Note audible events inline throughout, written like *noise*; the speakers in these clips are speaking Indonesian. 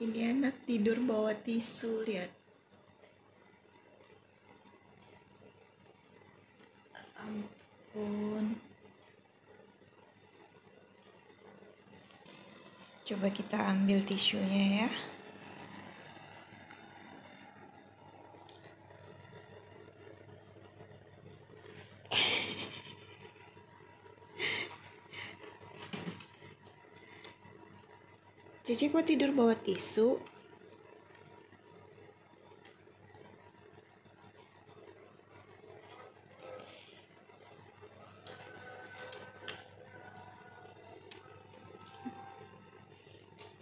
Ini anak tidur bawa tisu, lihat. Ampun. Coba kita ambil tisunya ya. Cici kok tidur bawa tisu?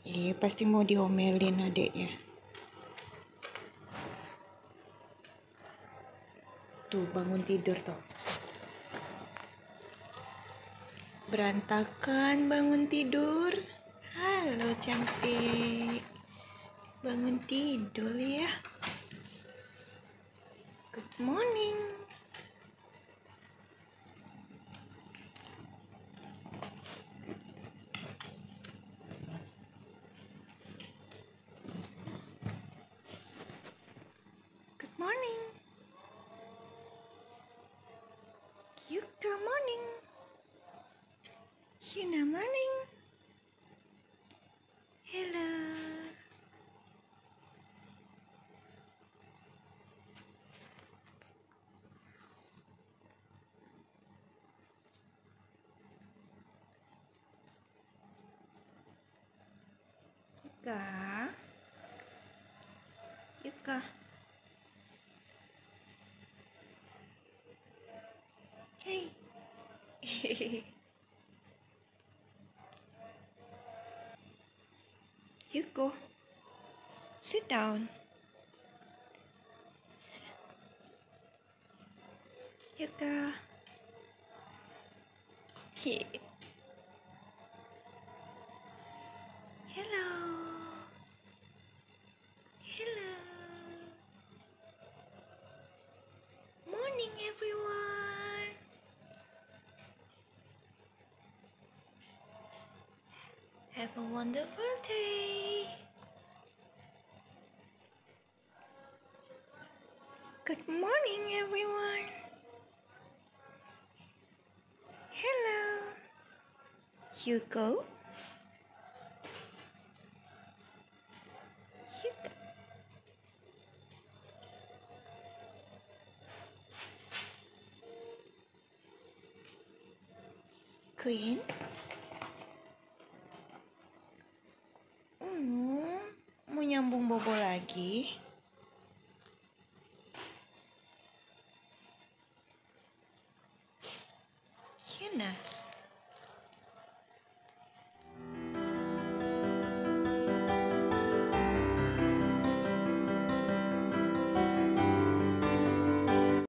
Iya pasti mau diomelin adeknya. Tuh bangun tidur tuh. Berantakan bangun tidur. Halo cantik. Bangun tidur ya. Good morning. Good morning. Yuka morning. Yuna morning. cả. Ít cả hey. *laughs* Cô, sit down. Yuka *laughs* yeah. Morning, everyone. Have a wonderful day. Good morning, everyone. Hello. Hugo. queen. Hmm, mau nyambung bobo lagi? Yuna.